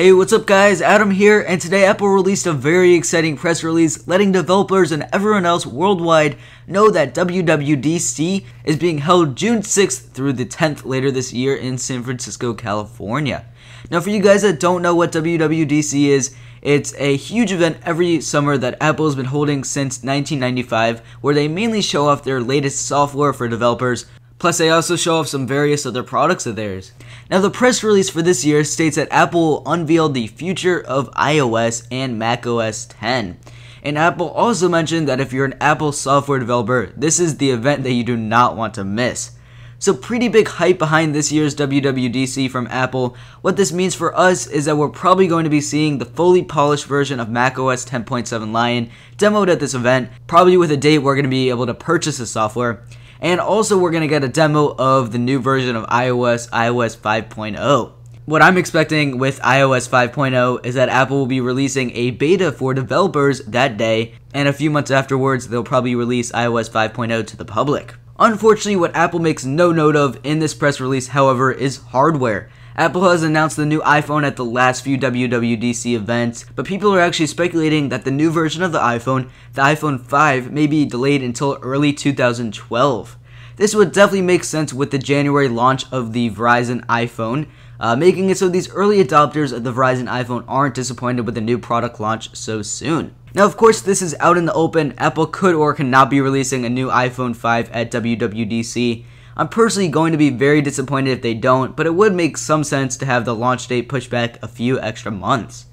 Hey, what's up guys? Adam here, and today Apple released a very exciting press release letting developers and everyone else worldwide know that WWDC is being held June 6th through the 10th later this year in San Francisco, California. Now, for you guys that don't know what WWDC is, it's a huge event every summer that Apple has been holding since 1995, where they mainly show off their latest software for developers, Plus, they also show off some various other products of theirs. Now, the press release for this year states that Apple unveiled the future of iOS and macOS 10. And Apple also mentioned that if you're an Apple software developer, this is the event that you do not want to miss. So, pretty big hype behind this year's WWDC from Apple. What this means for us is that we're probably going to be seeing the fully polished version of macOS 10.7 Lion demoed at this event, probably with a date we're going to be able to purchase the software. And also, we're going to get a demo of the new version of iOS, iOS 5.0. What I'm expecting with iOS 5.0 is that Apple will be releasing a beta for developers that day, and a few months afterwards, they'll probably release iOS 5.0 to the public. Unfortunately, what Apple makes no note of in this press release, however, is hardware. Apple has announced the new iPhone at the last few WWDC events, but people are actually speculating that the new version of the iPhone, the iPhone 5, may be delayed until early 2012. This would definitely make sense with the January launch of the Verizon iPhone, uh, making it so these early adopters of the Verizon iPhone aren't disappointed with the new product launch so soon. Now, of course, this is out in the open. Apple could or cannot be releasing a new iPhone 5 at WWDC. I'm personally going to be very disappointed if they don't, but it would make some sense to have the launch date pushed back a few extra months.